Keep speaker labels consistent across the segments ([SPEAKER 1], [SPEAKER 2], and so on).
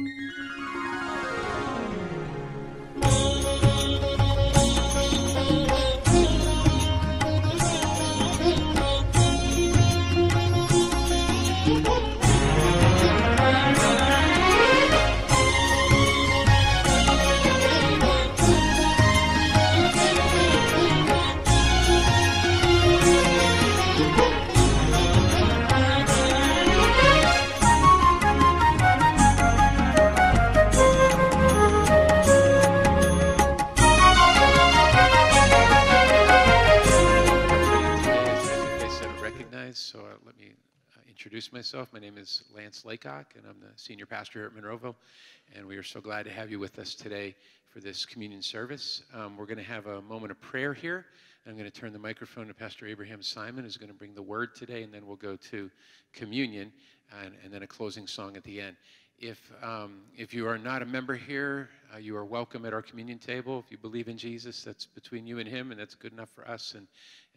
[SPEAKER 1] so introduce myself. My name is Lance Laycock, and I'm the senior pastor here at Monroeville. And we are so glad to have you with us today for this communion service. Um, we're going to have a moment of prayer here. I'm going to turn the microphone to Pastor Abraham Simon, who's going to bring the word today, and then we'll go to communion and, and then a closing song at the end. If, um, if you are not a member here, uh, you are welcome at our communion table. If you believe in Jesus, that's between you and him, and that's good enough for us. And,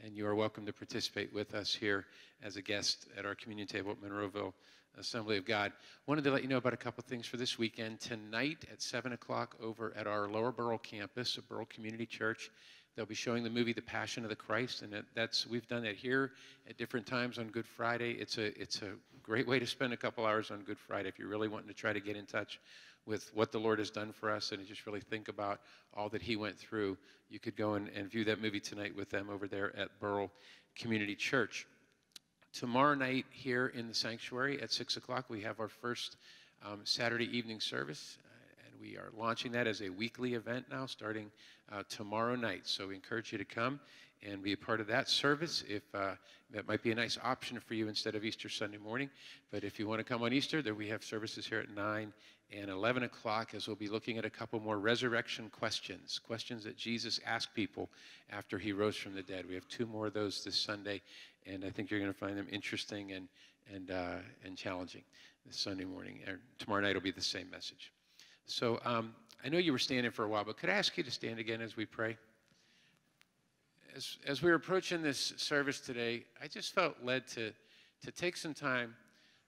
[SPEAKER 1] and you are welcome to participate with us here as a guest at our communion table at Monroeville Assembly of God. Wanted to let you know about a couple things for this weekend. Tonight at 7 o'clock over at our Lower Burrell campus of Burrell Community Church, they'll be showing the movie The Passion of the Christ, and that's we've done that here at different times on Good Friday. It's a it's a great way to spend a couple hours on Good Friday if you're really wanting to try to get in touch with what the Lord has done for us and just really think about all that He went through. You could go and, and view that movie tonight with them over there at Burrell Community Church. Tomorrow night here in the sanctuary at 6 o'clock, we have our first um, Saturday evening service. Uh, and we are launching that as a weekly event now, starting uh, tomorrow night. So we encourage you to come and be a part of that service. If uh, that might be a nice option for you instead of Easter Sunday morning, but if you want to come on Easter, there we have services here at nine and 11 o'clock as we'll be looking at a couple more resurrection questions, questions that Jesus asked people after he rose from the dead. We have two more of those this Sunday, and I think you're going to find them interesting and and uh, and challenging this Sunday morning. Or tomorrow night will be the same message. So um, I know you were standing for a while, but could I ask you to stand again as we pray? as, as we were approaching this service today, I just felt led to, to take some time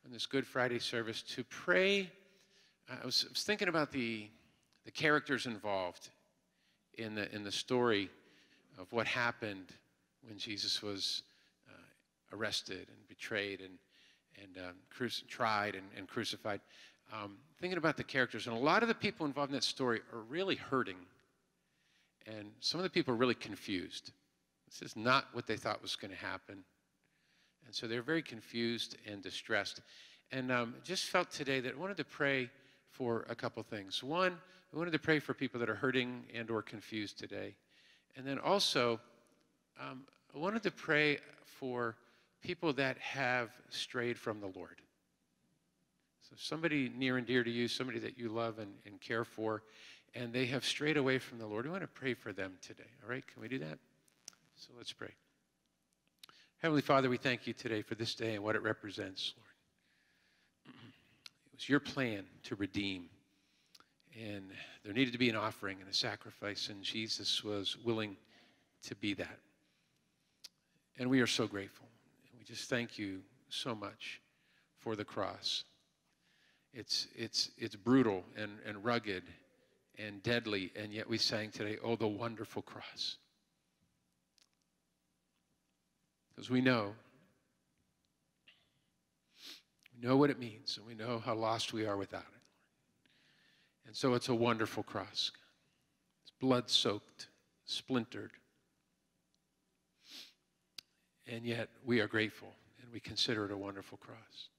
[SPEAKER 1] on this Good Friday service to pray. I was, I was thinking about the, the characters involved in the, in the story of what happened when Jesus was uh, arrested and betrayed and, and um, tried and, and crucified. Um, thinking about the characters, and a lot of the people involved in that story are really hurting. And some of the people are really confused. This is not what they thought was going to happen. And so they're very confused and distressed. And um, just felt today that I wanted to pray for a couple things. One, I wanted to pray for people that are hurting and or confused today. And then also, um, I wanted to pray for people that have strayed from the Lord. So somebody near and dear to you, somebody that you love and, and care for, and they have strayed away from the Lord. We want to pray for them today. All right? Can we do that? So let's pray. Heavenly Father, we thank you today for this day and what it represents, Lord. It was your plan to redeem, and there needed to be an offering and a sacrifice, and Jesus was willing to be that. And we are so grateful. We just thank you so much for the cross. It's, it's, it's brutal and, and rugged and deadly, and yet we sang today, Oh, the wonderful cross. Because we know. We know what it means, and we know how lost we are without it. And so it's a wonderful cross. It's blood soaked, splintered. And yet we are grateful and we consider it a wonderful cross.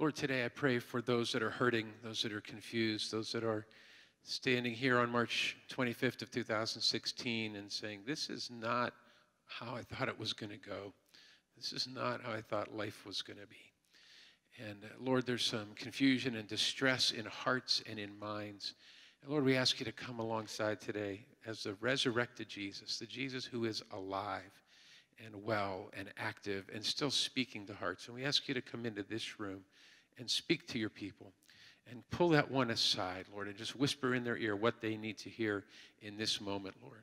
[SPEAKER 1] Lord, today I pray for those that are hurting, those that are confused, those that are standing here on March 25th of 2016 and saying, This is not how I thought it was going to go. This is not how I thought life was going to be. And uh, Lord, there's some confusion and distress in hearts and in minds. And Lord, we ask you to come alongside today as the resurrected Jesus, the Jesus who is alive and well and active and still speaking to hearts. And we ask you to come into this room and speak to your people and pull that one aside, Lord, and just whisper in their ear what they need to hear in this moment, Lord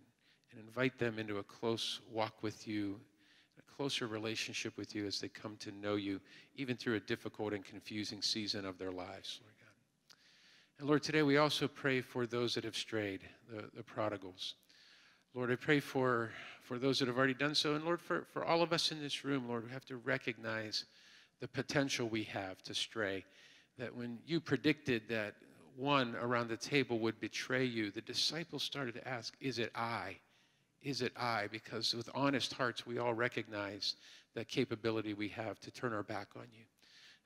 [SPEAKER 1] and invite them into a close walk with you, a closer relationship with you as they come to know you, even through a difficult and confusing season of their lives, Lord God. And Lord, today we also pray for those that have strayed, the, the prodigals. Lord, I pray for, for those that have already done so. And Lord, for, for all of us in this room, Lord, we have to recognize the potential we have to stray. That when you predicted that one around the table would betray you, the disciples started to ask, Is it I? Is it I? Because with honest hearts, we all recognize that capability we have to turn our back on you.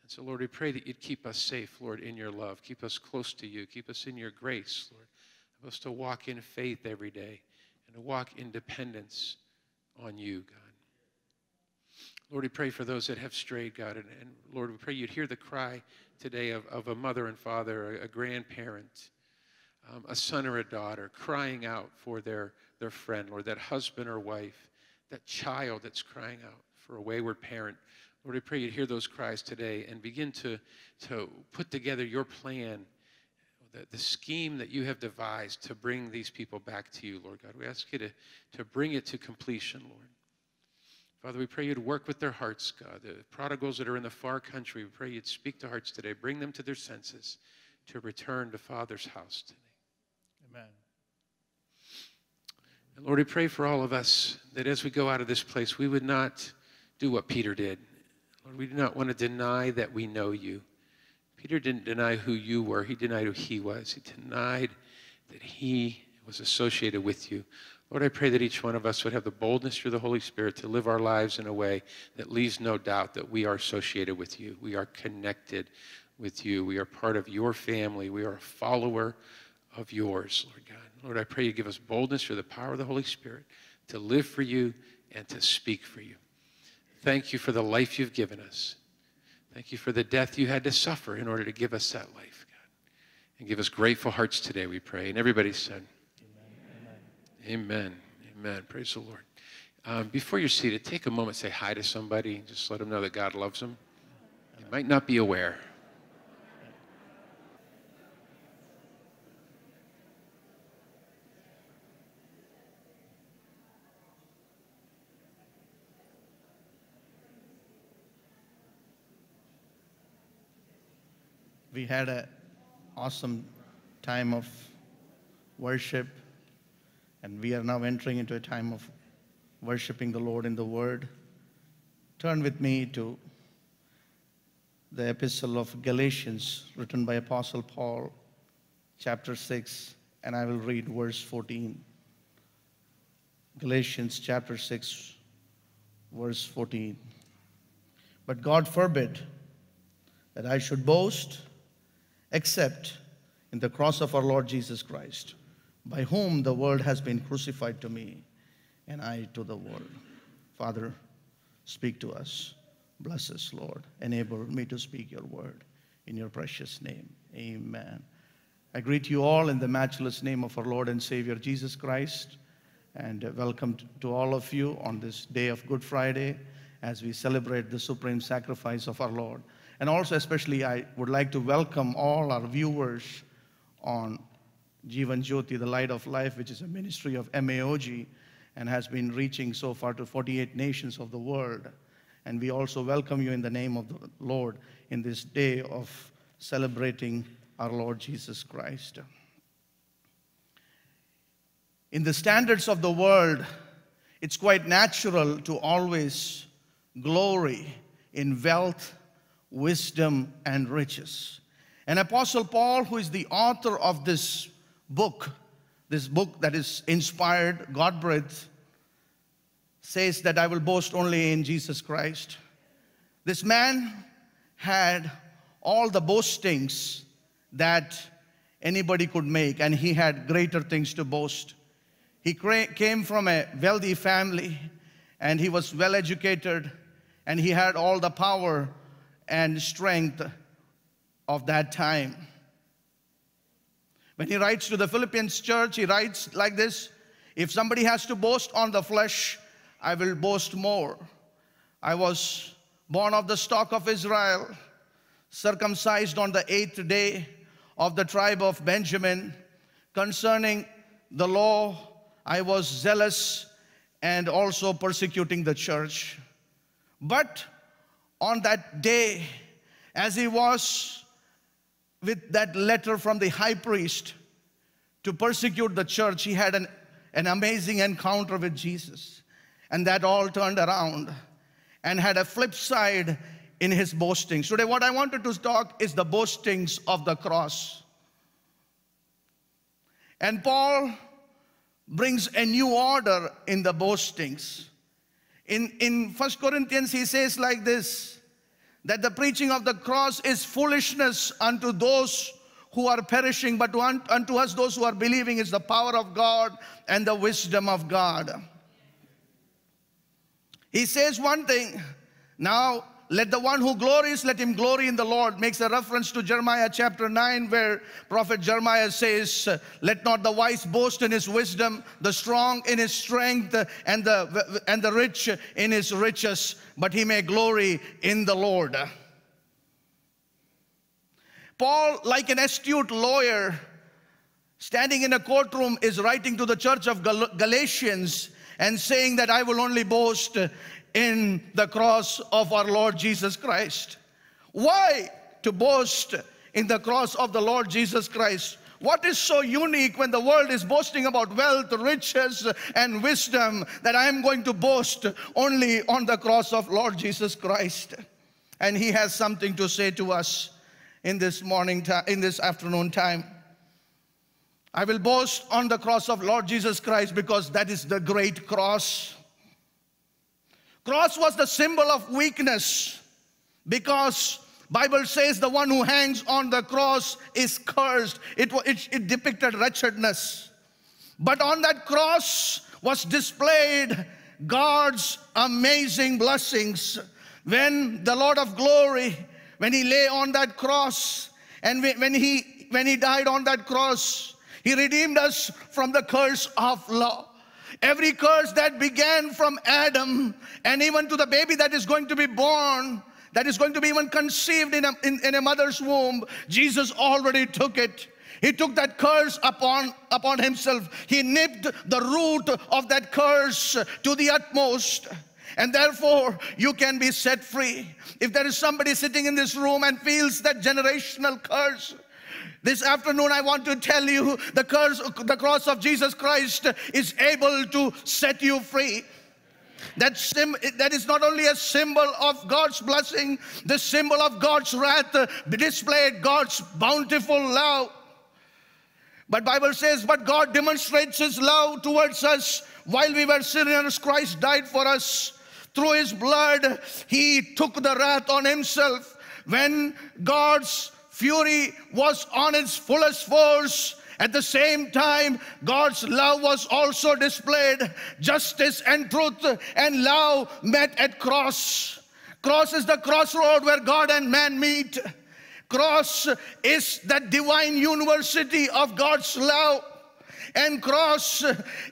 [SPEAKER 1] And so, Lord, we pray that you'd keep us safe, Lord, in your love. Keep us close to you. Keep us in your grace, Lord. Help us to walk in faith every day and to walk in dependence on you, God. Lord, we pray for those that have strayed, God. And, and Lord, we pray you'd hear the cry today of, of a mother and father, a, a grandparent, um, a son or a daughter crying out for their, their friend, Lord, that husband or wife, that child that's crying out for a wayward parent. Lord, we pray you'd hear those cries today and begin to, to put together your plan, the, the scheme that you have devised to bring these people back to you, Lord God. We ask you to, to bring it to completion, Lord. Father, we pray you'd work with their hearts, God. The prodigals that are in the far country, we pray you'd speak to hearts today. Bring them to their senses to return to Father's house today.
[SPEAKER 2] Amen.
[SPEAKER 1] And Lord, we pray for all of us that as we go out of this place, we would not do what Peter did. Lord, we do not want to deny that we know you. Peter didn't deny who you were, he denied who he was. He denied that he was associated with you. Lord, I pray that each one of us would have the boldness through the Holy Spirit to live our lives in a way that leaves no doubt that we are associated with you. We are connected with you. We are part of your family. We are a follower of yours, Lord God. Lord, I pray you give us boldness through the power of the Holy Spirit to live for you and to speak for you. Thank you for the life you've given us. Thank you for the death you had to suffer in order to give us that life, God. And give us grateful hearts today, we pray. And everybody said, Amen. Amen. Praise the Lord. Um, before you're seated, take a moment, say hi to somebody, just let them know that God loves them. You might not be aware.
[SPEAKER 2] We had an awesome time of worship and we are now entering into a time of worshiping the Lord in the Word. Turn with me to the epistle of Galatians, written by Apostle Paul, chapter 6, and I will read verse 14. Galatians chapter 6, verse 14. But God forbid that I should boast except in the cross of our Lord Jesus Christ by whom the world has been crucified to me, and I to the world. Father, speak to us. Bless us, Lord. Enable me to speak your word in your precious name. Amen. I greet you all in the matchless name of our Lord and Savior Jesus Christ, and welcome to all of you on this day of Good Friday as we celebrate the supreme sacrifice of our Lord. And also, especially, I would like to welcome all our viewers on Jivan Jyoti, the Light of Life, which is a ministry of MAOG and has been reaching so far to 48 nations of the world. And we also welcome you in the name of the Lord in this day of celebrating our Lord Jesus Christ. In the standards of the world, it's quite natural to always glory in wealth, wisdom, and riches. And Apostle Paul, who is the author of this book, this book that is inspired, God breathed, says that I will boast only in Jesus Christ. This man had all the boastings that anybody could make, and he had greater things to boast. He came from a wealthy family, and he was well educated, and he had all the power and strength of that time. When he writes to the Philippians church, he writes like this If somebody has to boast on the flesh, I will boast more. I was born of the stock of Israel, circumcised on the eighth day of the tribe of Benjamin. Concerning the law, I was zealous and also persecuting the church. But on that day, as he was with that letter from the high priest to persecute the church, he had an, an amazing encounter with Jesus. And that all turned around and had a flip side in his boastings. Today, what I wanted to talk is the boastings of the cross. And Paul brings a new order in the boastings. In, in 1 Corinthians, he says like this that the preaching of the cross is foolishness unto those who are perishing, but unto us, those who are believing, is the power of God and the wisdom of God. He says one thing, now let the one who glories, let him glory in the Lord. Makes a reference to Jeremiah chapter 9, where prophet Jeremiah says, Let not the wise boast in his wisdom, the strong in his strength, and the, and the rich in his riches, but he may glory in the Lord. Paul, like an astute lawyer, standing in a courtroom, is writing to the church of Gal- Galatians and saying that I will only boast in the cross of our Lord Jesus Christ. Why to boast in the cross of the Lord Jesus Christ? What is so unique when the world is boasting about wealth, riches, and wisdom that I am going to boast only on the cross of Lord Jesus Christ? And He has something to say to us in this morning, in this afternoon time. I will boast on the cross of Lord Jesus Christ because that is the great cross. Cross was the symbol of weakness because Bible says the one who hangs on the cross is cursed. It, it, it depicted wretchedness. But on that cross was displayed God's amazing blessings. When the Lord of glory, when he lay on that cross, and when he when he died on that cross, he redeemed us from the curse of law. Every curse that began from Adam and even to the baby that is going to be born, that is going to be even conceived in a, in, in a mother's womb, Jesus already took it. He took that curse upon, upon himself. He nipped the root of that curse to the utmost. And therefore, you can be set free. If there is somebody sitting in this room and feels that generational curse, this afternoon, I want to tell you the, curse, the cross of Jesus Christ is able to set you free. That, sim- that is not only a symbol of God's blessing, the symbol of God's wrath, uh, displayed God's bountiful love. But Bible says, but God demonstrates his love towards us while we were sinners, Christ died for us. Through his blood, he took the wrath on himself. When God's fury was on its fullest force. At the same time, God's love was also displayed. Justice and truth and love met at cross. Cross is the crossroad where God and man meet. Cross is that divine university of God's love and cross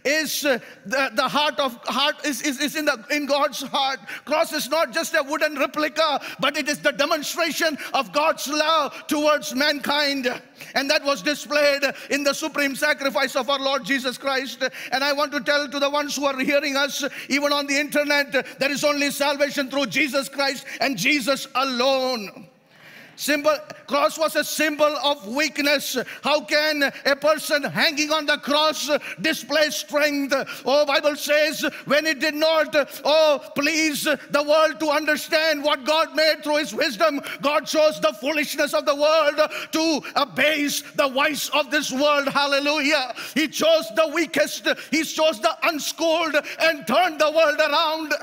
[SPEAKER 2] is the, the heart of heart is, is, is in the in God's heart. Cross is not just a wooden replica, but it is the demonstration of God's love towards mankind. And that was displayed in the supreme sacrifice of our Lord Jesus Christ. And I want to tell to the ones who are hearing us, even on the internet, there is only salvation through Jesus Christ and Jesus alone. Symbol, cross was a symbol of weakness. How can a person hanging on the cross display strength? Oh, Bible says when it did not, oh, please the world to understand what God made through his wisdom, God chose the foolishness of the world to abase the wise of this world. Hallelujah. He chose the weakest, he chose the unschooled and turned the world around.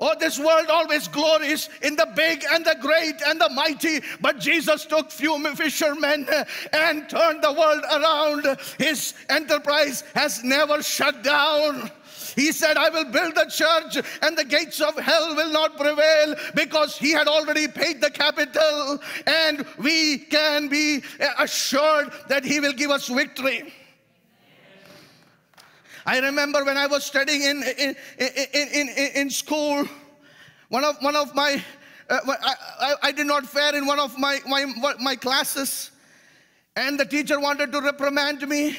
[SPEAKER 2] Oh, this world always glories in the big and the great and the mighty, but Jesus took few fishermen eh, and turned the world around. His enterprise has never shut down. He said, I will build the church and the gates of hell will not prevail because he had already paid the capital and we can be eh, assured that he will give us victory. I remember when I was studying in, in, in, in, in school, one of, one of my, uh, I, I, I, did not fare in one of my, my, my classes, and the teacher wanted to reprimand me.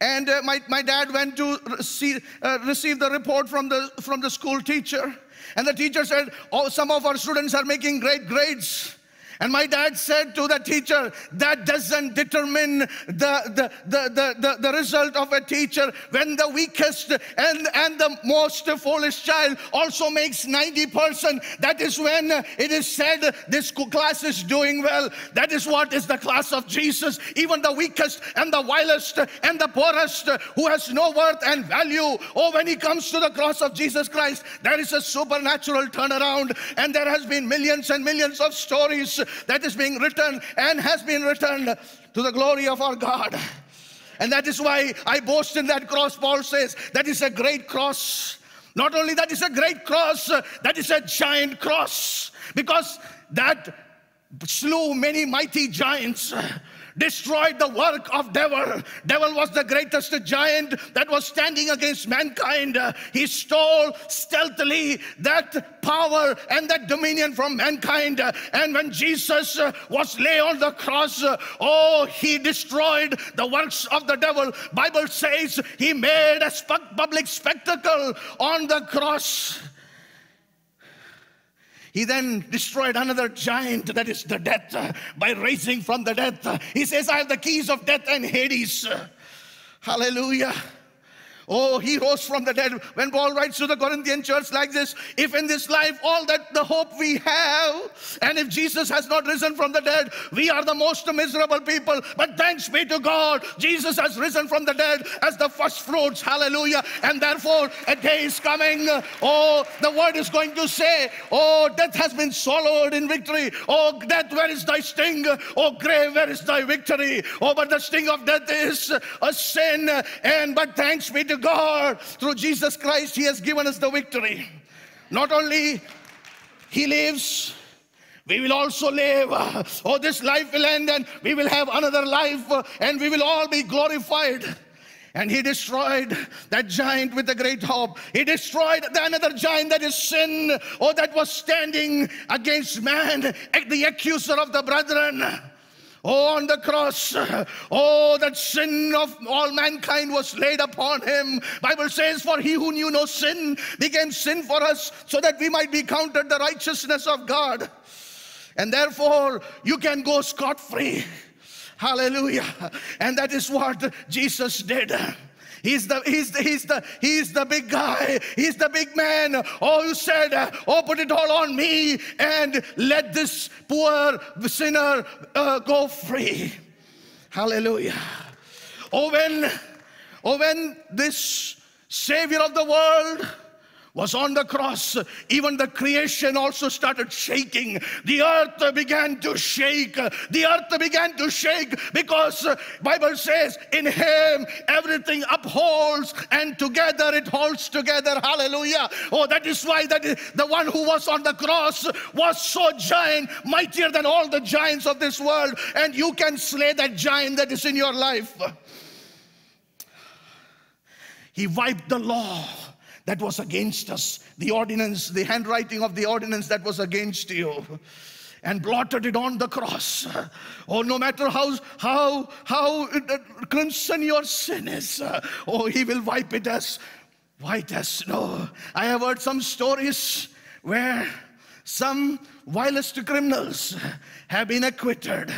[SPEAKER 2] And uh, my, my dad went to see, uh, receive the report from the, from the school teacher. And the teacher said, Oh, some of our students are making great grades. And my dad said to the teacher, that doesn't determine the, the, the, the, the, result of a teacher when the weakest and, and the most foolish child also makes 90%. That is when it is said this class is doing well. That is what is the class of Jesus. Even the weakest and the vilest and the poorest who has no worth and value. Oh, when he comes to the cross of Jesus Christ, there is a supernatural turnaround. And there has been millions and millions of stories that is being written and has been written to the glory of our God. And that is why I boast in that cross. Paul says that is a great cross. Not only that is a great cross, that is a giant cross because that slew many mighty giants destroyed the work of devil. Devil was the greatest giant that was standing against mankind. He stole stealthily that power and that dominion from mankind. And when Jesus was lay on the cross, oh, he destroyed the works of the devil. Bible says he made a public spectacle on the cross. He then destroyed another giant, that is the death, by raising from the death. He says, I have the keys of death and Hades. Hallelujah. Oh, he rose from the dead. When Paul writes to the Corinthian church like this, if in this life all that the hope we have, and if Jesus has not risen from the dead, we are the most miserable people. But thanks be to God, Jesus has risen from the dead as the first fruits. Hallelujah. And therefore, a day is coming. Oh, the word is going to say, Oh, death has been swallowed in victory. Oh, death, where is thy sting? Oh, grave, where is thy victory? Oh, but the sting of death is a sin. And but thanks be to God, through Jesus Christ, He has given us the victory. Not only He lives, we will also live. Oh, this life will end and we will have another life and we will all be glorified. And he destroyed that giant with a great hope. He destroyed the another giant that is sin, or oh, that was standing against man, the accuser of the brethren. Oh, on the cross, oh, that sin of all mankind was laid upon him. Bible says, for he who knew no sin became sin for us so that we might be counted the righteousness of God. And therefore, you can go scot-free. Hallelujah. And that is what Jesus did. He's the, he's the, he's the, he's the big guy. He's the big man. Oh, you said, oh, put it all on me and let this poor sinner uh, go free. Hallelujah. Oh, when, oh, when this Savior of the world was on the cross, even the creation also started shaking. The earth began to shake. The earth began to shake because Bible says in him everything upholds and together it holds together. Hallelujah. Oh, that is why that the one who was on the cross was so giant, mightier than all the giants of this world. And you can slay that giant that is in your life. He wiped the law that was against us, the ordinance, the handwriting of the ordinance that was against you and blotted it on the cross. Oh, no matter how how how uh, crimson your sin is, uh, oh, he will wipe it as white as snow. I have heard some stories where some vilest criminals have been acquitted.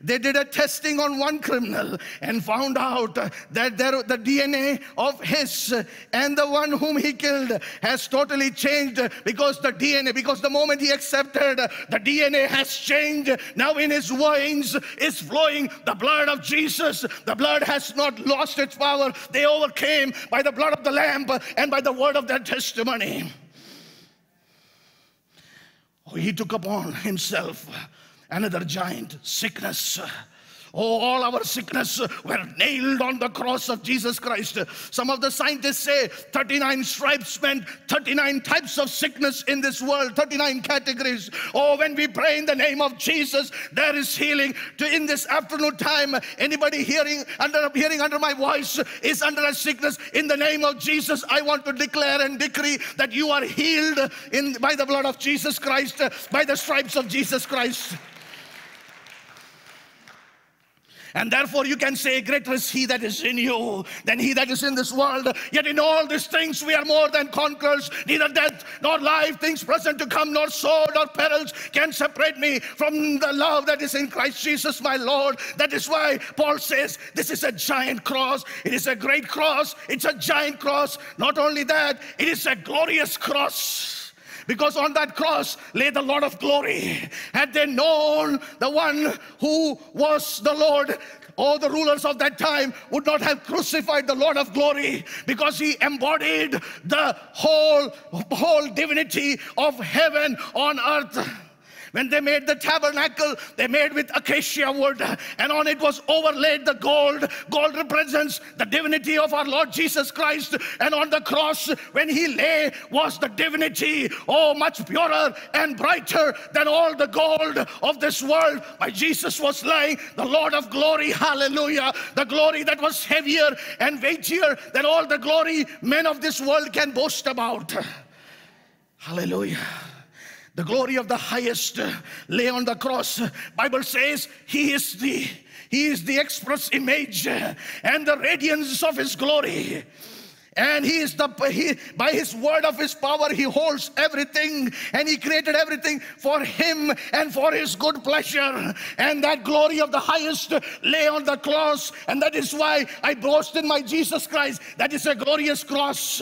[SPEAKER 2] They did a testing on one criminal and found out that there, the DNA of his and the one whom he killed has totally changed because the DNA, because the moment he accepted, the DNA has changed. Now in his veins is flowing the blood of Jesus. The blood has not lost its power. They overcame by the blood of the Lamb and by the word of their testimony. He took upon himself another giant sickness Oh, all our sickness were nailed on the cross of Jesus Christ. Some of the scientists say 39 stripes meant 39 types of sickness in this world, 39 categories. Oh, when we pray in the name of Jesus, there is healing. To in this afternoon time, anybody hearing under hearing under my voice is under a sickness. In the name of Jesus, I want to declare and decree that you are healed in by the blood of Jesus Christ, by the stripes of Jesus Christ. And therefore, you can say, Greater is he that is in you than he that is in this world. Yet in all these things, we are more than conquerors. Neither death nor life, things present to come, nor sword nor perils can separate me from the love that is in Christ Jesus, my Lord. That is why Paul says, This is a giant cross. It is a great cross. It's a giant cross. Not only that, it is a glorious cross. Because on that cross lay the Lord of glory. Had they known the one who was the Lord, all the rulers of that time would not have crucified the Lord of glory because he embodied the whole, whole divinity of heaven on earth. When they made the tabernacle, they made with acacia wood, and on it was overlaid the gold. Gold represents the divinity of our Lord Jesus Christ, and on the cross, when he lay, was the divinity, oh, much purer and brighter than all the gold of this world. My Jesus was lying, the Lord of glory, hallelujah, the glory that was heavier and weightier than all the glory men of this world can boast about. Hallelujah the glory of the highest uh, lay on the cross. Bible says he is the he is the express image uh, and the radiance of his glory. And he is the he, by his word of his power he holds everything and he created everything for him and for his good pleasure. And that glory of the highest lay on the cross. And that is why i boast in my jesus christ. That is a glorious cross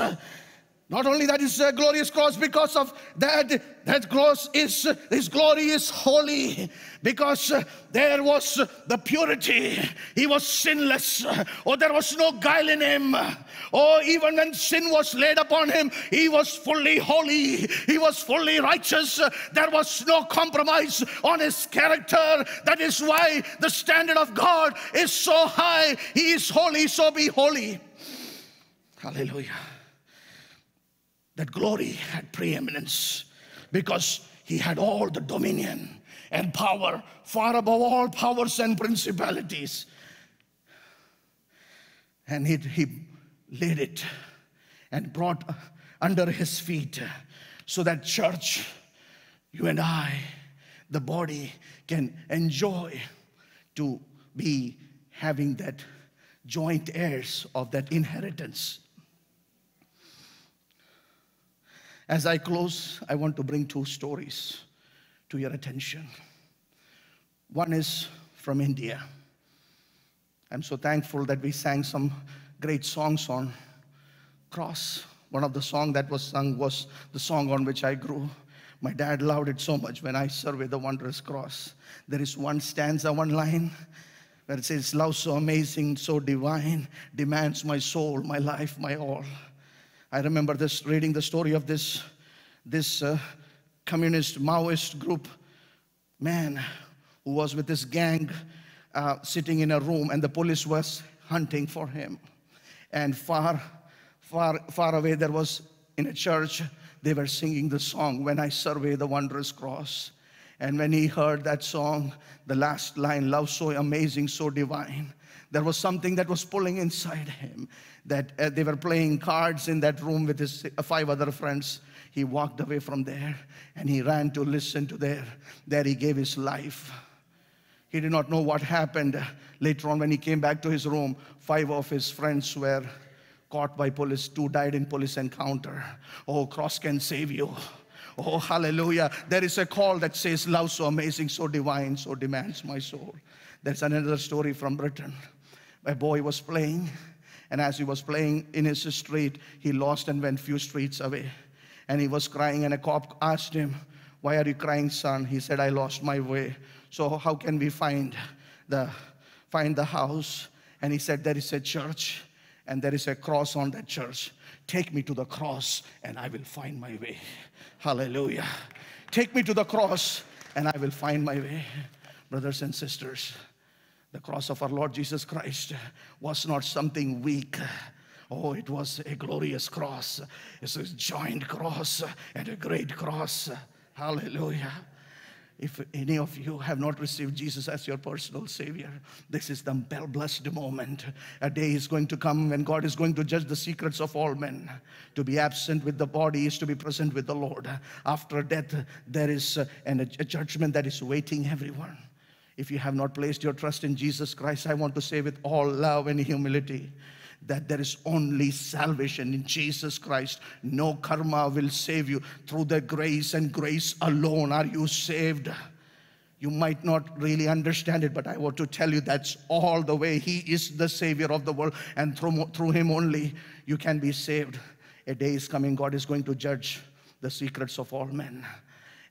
[SPEAKER 2] not only that is a glorious cross because of that, that cross is, his glory is holy because uh, there was the purity. He was sinless. Or there was no guile in him. Or even when sin was laid upon him, he was fully holy. He was fully righteous. There was no compromise on his character. That is why the standard of God is so high. He is holy, so be holy. Hallelujah that glory had preeminence because he had all the dominion and power far above all powers and principalities. And he, he laid it and brought under his feet so that church, you and I, the body, can enjoy to be having that joint heirs of that inheritance. As I close, I want to bring two stories to your attention. One is from India. I'm so thankful that we sang some great songs on cross. One of the songs that was sung was the song on which I grew. My dad loved it so much when I survey the wondrous cross. There is one stanza, one line where it says, Love so amazing, so divine, demands my soul, my life, my all. I remember this reading the story of this, this uh, communist Maoist group man who was with this gang uh, sitting in a room, and the police was hunting for him. And far, far, far away, there was in a church, they were singing the song, When I Survey the Wondrous Cross. And when he heard that song, the last line, Love so amazing, so divine, there was something that was pulling inside him that uh, they were playing cards in that room with his uh, five other friends. He walked away from there and he ran to listen to there. There he gave his life. He did not know what happened. Later on, when he came back to his room, five of his friends were caught by police. Two died in police encounter. Oh, cross can save you. Oh, hallelujah. There is a call that says, Love so amazing, so divine, so demands my soul. There's another story from Britain. A boy was playing and as he was playing in his street, he lost and went few streets away. And he was crying, and a cop asked him, Why are you crying, son? He said, I lost my way. So how can we find the find the house? And he said, There is a church, and there is a cross on that church. Take me to the cross, and I will find my way. Hallelujah. Take me to the cross, and I will find my way. Brothers and sisters, the cross of our Lord Jesus Christ was not something weak. Oh, it was a glorious cross. It's a joint cross and a great cross. Hallelujah. If any of you have not received Jesus as your personal Savior, this is the blessed moment. A day is going to come when God is going to judge the secrets of all men. To be absent with the body is to be present with the Lord. After death, there is a judgment that is waiting everyone. If you have not placed your trust in Jesus Christ, I want to say with all love and humility that there is only salvation in Jesus Christ. No karma will save you. Through the grace and grace alone are you saved. You might not really understand it, but I want to tell you that's all the way. He is the Savior of the world, and through, through Him only you can be saved. A day is coming, God is going to judge the secrets of all men.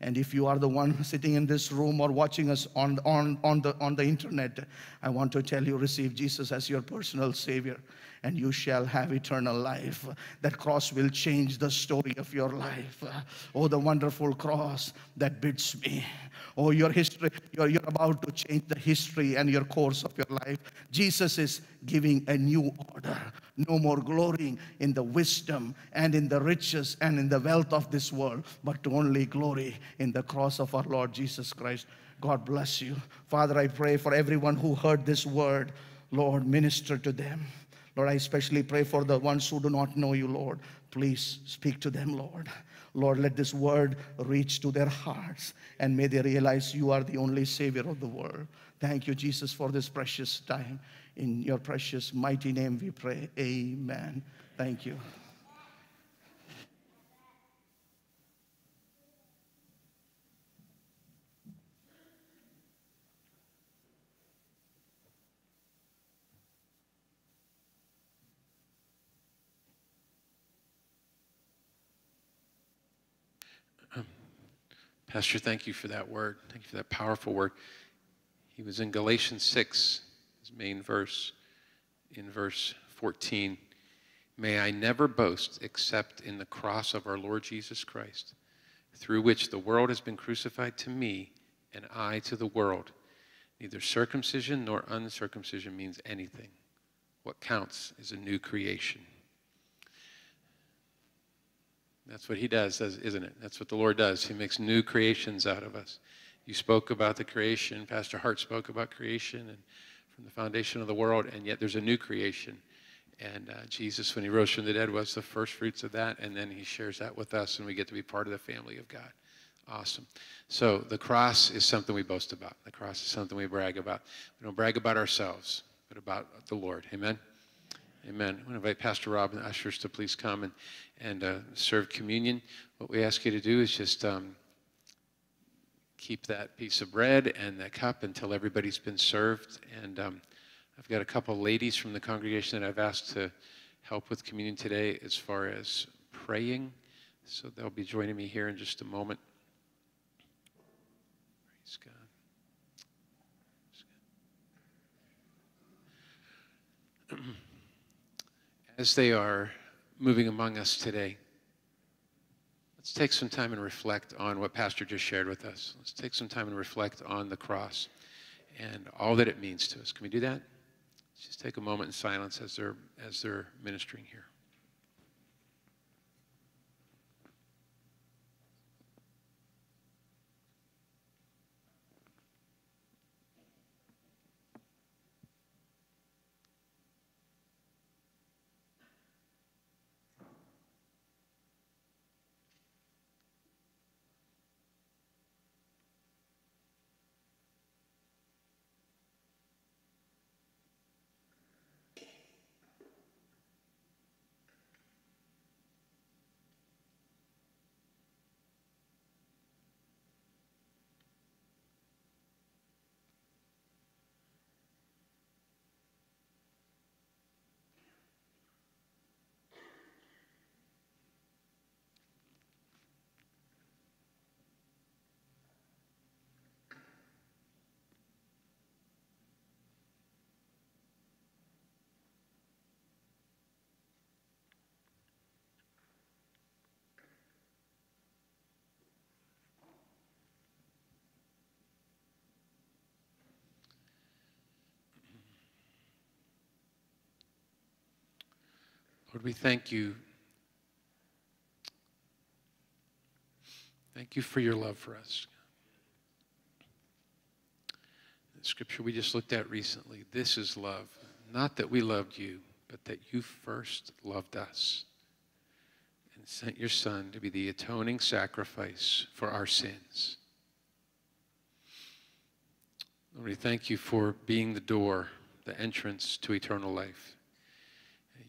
[SPEAKER 2] And if you are the one sitting in this room or watching us on, on, on, the, on the internet, I want to tell you receive Jesus as your personal Savior and you shall have eternal life. That cross will change the story of your life. Oh, the wonderful cross that bids me. Oh, your history, you're, you're about to change the history and your course of your life. Jesus is giving a new order. No more glorying in the wisdom and in the riches and in the wealth of this world, but to only glory in the cross of our Lord Jesus Christ. God bless you. Father, I pray for everyone who heard this word. Lord, minister to them. Lord, I especially pray for the ones who do not know you, Lord. Please speak to them, Lord. Lord, let this word reach to their hearts and may they realize you are the only Savior of the world. Thank you, Jesus, for this precious time. In your precious, mighty name we pray. Amen. Thank you.
[SPEAKER 1] Pastor, thank you for that word. Thank you for that powerful word. He was in Galatians 6, his main verse, in verse 14. May I never boast except in the cross of our Lord Jesus Christ, through which the world has been crucified to me and I to the world. Neither circumcision nor uncircumcision means anything. What counts is a new creation. That's what he does, isn't it? That's what the Lord does. He makes new creations out of us. You spoke about the creation. Pastor Hart spoke about creation and from the foundation of the world, and yet there's a new creation. And uh, Jesus, when he rose from the dead, was the first fruits of that, and then he shares that with us, and we get to be part of the family of God. Awesome. So the cross is something we boast about. The cross is something we brag about. We don't brag about ourselves, but about the Lord. Amen. Amen. I want to invite Pastor Rob and the ushers to please come and, and uh, serve communion. What we ask you to do is just um, keep that piece of bread and that cup until everybody's been served. And um, I've got a couple ladies from the congregation that I've asked to help with communion today as far as praying. So they'll be joining me here in just a moment. Praise God. Praise God. as they are moving among us today, let's take some time and reflect on what Pastor just shared with us. Let's take some time and reflect on the cross and all that it means to us. Can we do that? Let's just take a moment in silence as they're, as they're ministering here. Lord, we thank you. Thank you for your love for us. The scripture we just looked at recently this is love. Not that we loved you, but that you first loved us and sent your Son to be the atoning sacrifice for our sins. Lord, we thank you for being the door, the entrance to eternal life.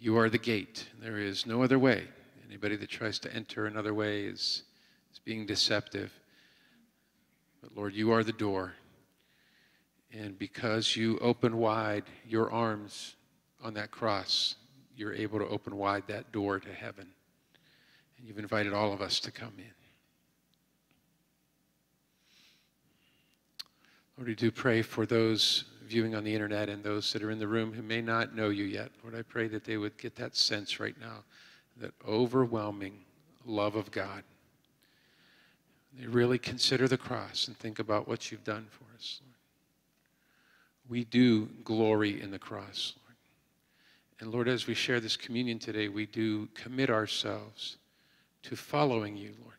[SPEAKER 1] You are the gate. There is no other way. Anybody that tries to enter another way is, is being deceptive. But Lord, you are the door. And because you open wide your arms on that cross, you're able to open wide that door to heaven. And you've invited all of us to come in. Lord, we do pray for those viewing on the internet and those that are in the room who may not know you yet. Lord, I pray that they would get that sense right now, that overwhelming love of God. They really consider the cross and think about what you've done for us, Lord. We do glory in the cross, Lord. And Lord, as we share this communion today, we do commit ourselves to following you, Lord.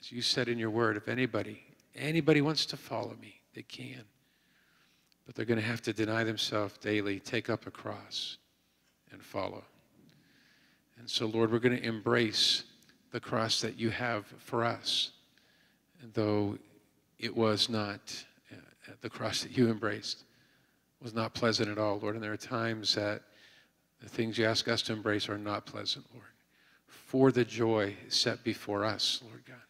[SPEAKER 1] As you said in your word, if anybody, anybody wants to follow me, they can. But they're going to have to deny themselves daily, take up a cross, and follow. And so, Lord, we're going to embrace the cross that you have for us, though it was not, uh, the cross that you embraced was not pleasant at all, Lord. And there are times that the things you ask us to embrace are not pleasant, Lord. For the joy set before us, Lord God.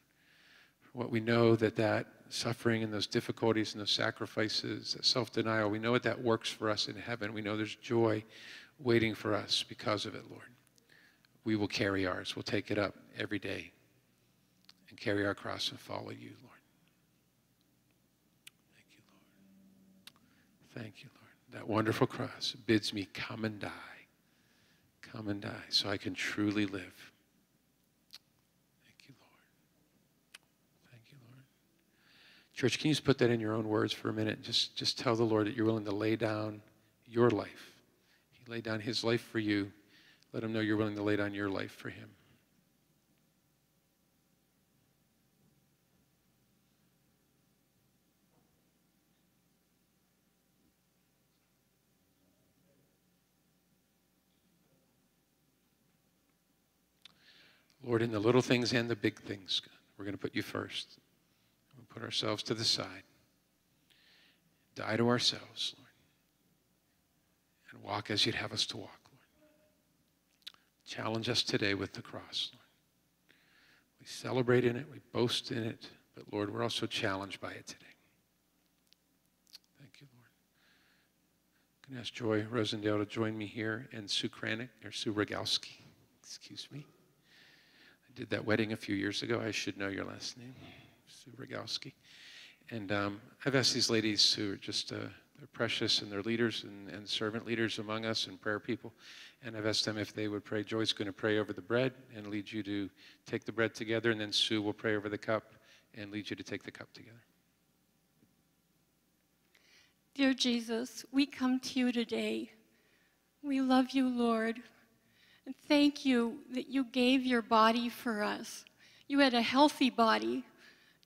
[SPEAKER 1] What we know that that suffering and those difficulties and those sacrifices, self denial, we know what that works for us in heaven. We know there's joy waiting for us because of it, Lord. We will carry ours. We'll take it up every day and carry our cross and follow you, Lord. Thank you, Lord. Thank you, Lord. That wonderful cross bids me come and die. Come and die so I can truly live. Church, can you just put that in your own words for a minute? Just, just tell the Lord that you're willing to lay down your life. He laid down his life for you. Let him know you're willing to lay down your life for him. Lord, in the little things and the big things, we're going to put you first put ourselves to the side, die to ourselves, Lord, and walk as you'd have us to walk, Lord. Challenge us today with the cross, Lord. We celebrate in it, we boast in it, but Lord, we're also challenged by it today. Thank you, Lord. I'm going to ask Joy Rosendale to join me here and Sue Kranick, or Sue Rogalski, excuse me. I did that wedding a few years ago. I should know your last name. Sue Rogowski. And um, I've asked these ladies who are just uh, they're precious and they're leaders and, and servant leaders among us and prayer people. And I've asked them if they would pray. Joy's going to pray over the bread and lead you to take the bread together. And then Sue will pray over the cup and lead you to take the cup together.
[SPEAKER 3] Dear Jesus, we come to you today. We love you, Lord. And thank you that you gave your body for us. You had a healthy body,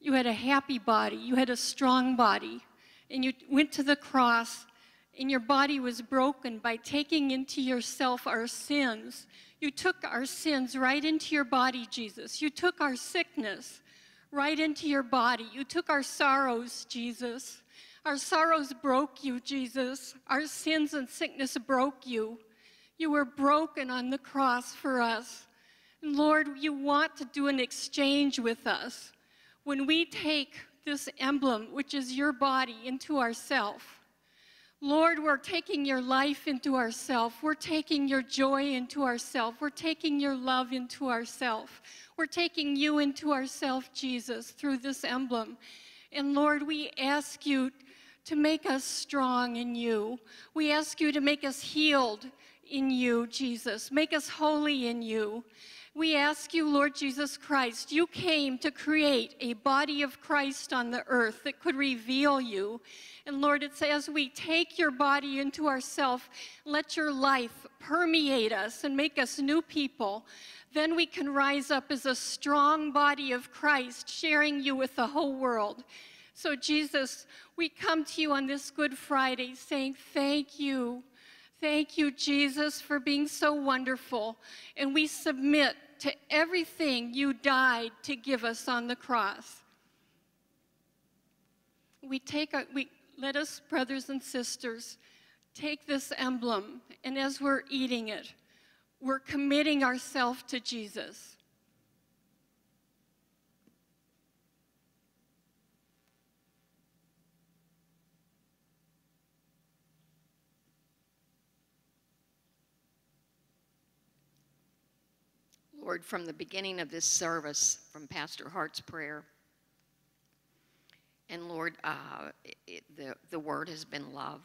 [SPEAKER 3] you had a happy body, you had a strong body, and you went to the cross, and your body was broken by taking into yourself our sins. You took our sins right into your body, Jesus. You took our sickness right into your body. You took our sorrows, Jesus. Our sorrows broke you, Jesus. Our sins and sickness broke you. You were broken on the cross for us. And Lord, you want to do an exchange with us when we take this emblem, which is your body, into ourself, Lord, we're taking your life into ourself. We're taking your joy into ourself. We're taking your love into ourself. We're taking you into ourself, Jesus, through this emblem. And Lord, we ask you to make us strong in you. We ask you to make us healed in you, Jesus. Make us holy in you. We ask you, Lord Jesus Christ, you came to create a body of Christ on the earth that could reveal you. And Lord, it's as we take your body into ourself, let your life permeate us and make us new people. Then we can rise up as a strong body of Christ, sharing you with the whole world. So, Jesus, we come to you on this Good Friday saying, Thank you. Thank you, Jesus, for being so wonderful. And we submit to everything you died to give us on the cross. We take a, we, let us, brothers and sisters, take this emblem, and as we're eating it, we're committing ourselves to Jesus.
[SPEAKER 4] Lord, from the beginning of this service, from Pastor Hart's prayer, and Lord, uh, it, the, the word has been love.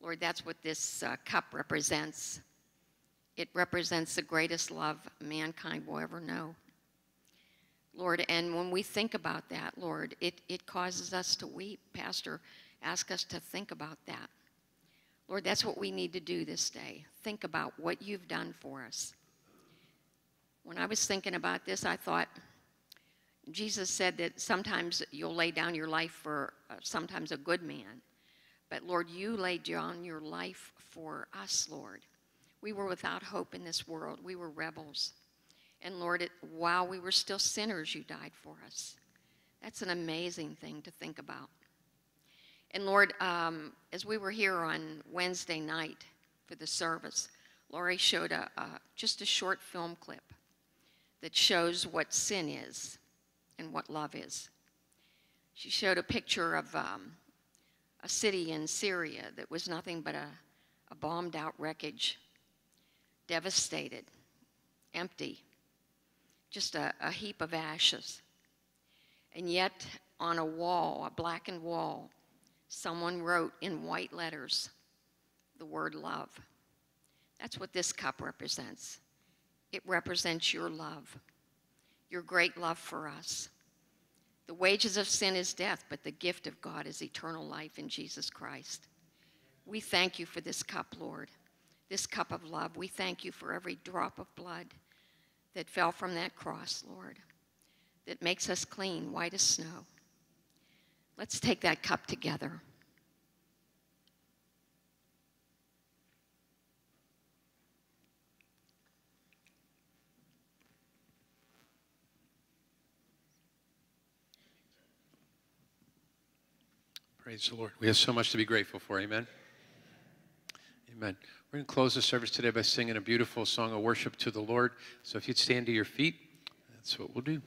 [SPEAKER 4] Lord, that's what this uh, cup represents. It represents the greatest love mankind will ever know. Lord, and when we think about that, Lord, it, it causes us to weep. Pastor ask us to think about that. Lord, that's what we need to do this day. Think about what you've done for us. When I was thinking about this, I thought Jesus said that sometimes you'll lay down your life for uh, sometimes a good man. But Lord, you laid down your life for us, Lord. We were without hope in this world. We were rebels. And Lord, it, while we were still sinners, you died for us. That's an amazing thing to think about. And Lord, um, as we were here on Wednesday night for the service, Laurie showed a, just a short film clip that shows what sin is and what love is. She showed a picture of um, a city in Syria that was nothing but a, a bombed out wreckage, devastated, empty, just a, a heap of ashes. And yet, on a wall, a blackened wall, someone wrote in white letters the word love. That's what this cup represents. It represents your love, your great love for us. The wages of sin is death, but the gift of God is eternal life in Jesus Christ. We thank you for this cup, Lord, this cup of love. We thank you for every drop of blood that fell from that cross, Lord, that makes us clean, white as snow. Let's take that cup together.
[SPEAKER 1] Praise the Lord. We have so much to be grateful for. Amen. Amen. We're going to close the service today by singing a beautiful song of worship to the Lord. So if you'd stand to your feet, that's what we'll do.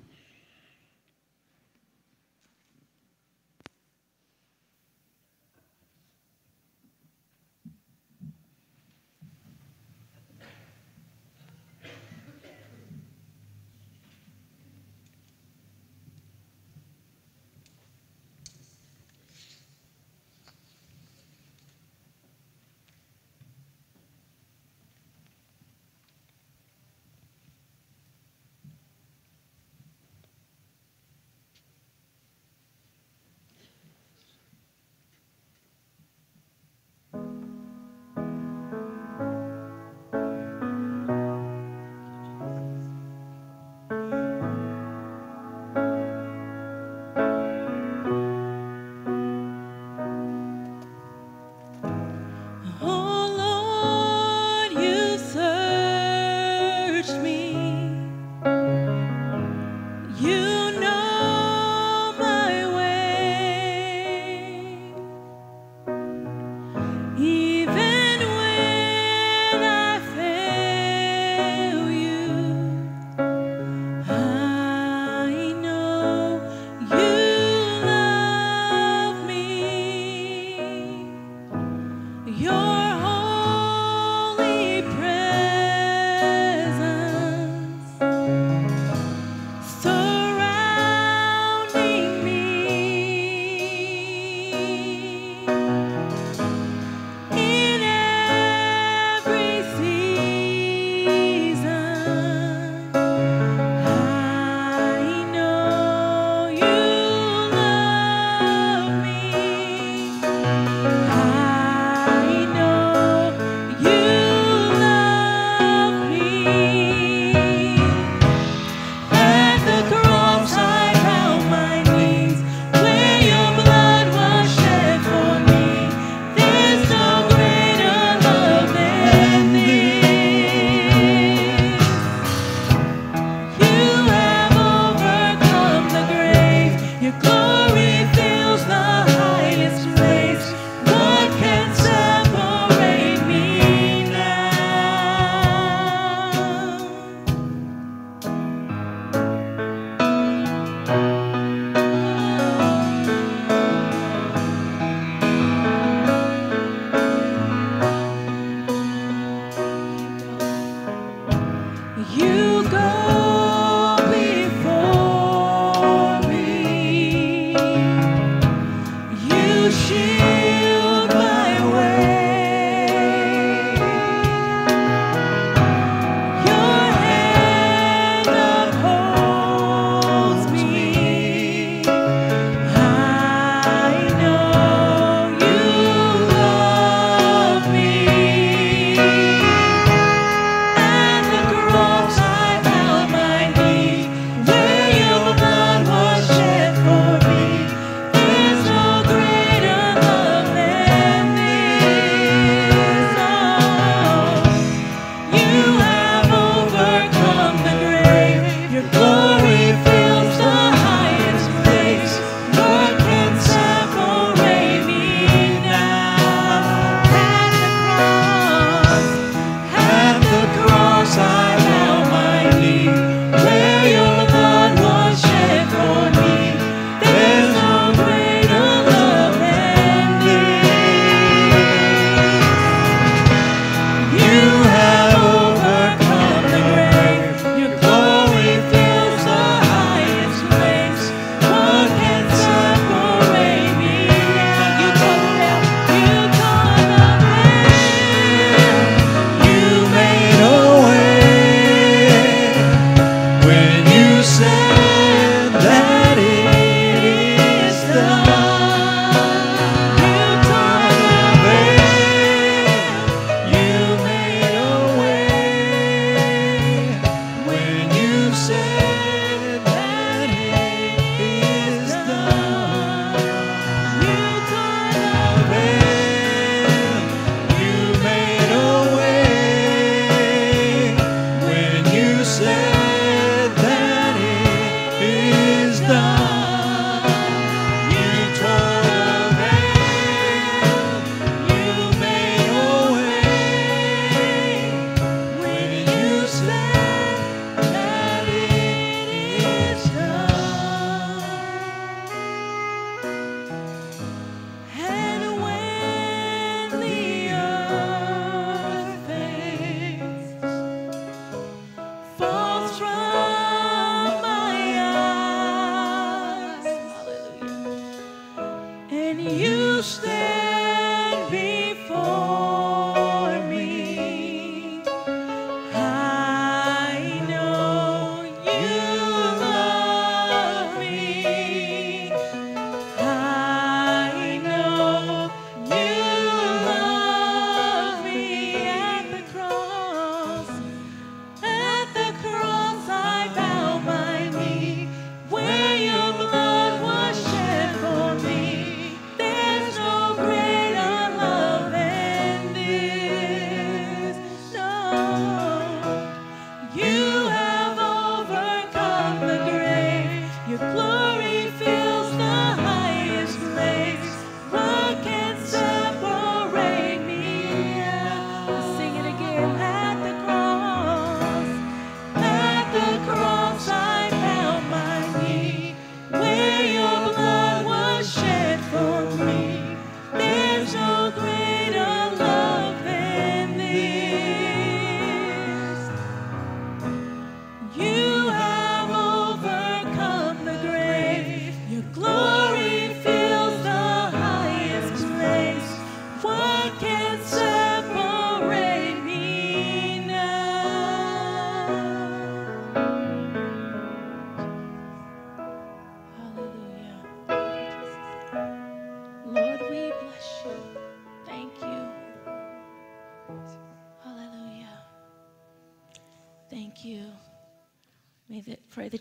[SPEAKER 5] side.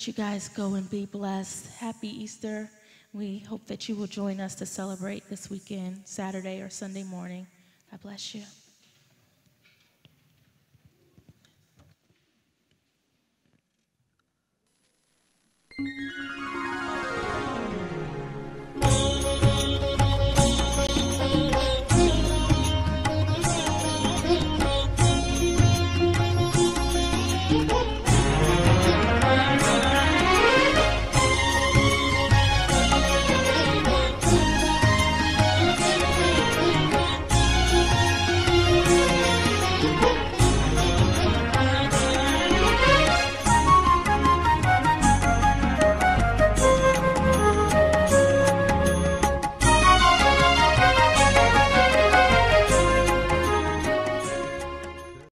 [SPEAKER 5] You guys go and be blessed. Happy Easter. We hope that you will join us to celebrate this weekend, Saturday or Sunday morning. God bless you.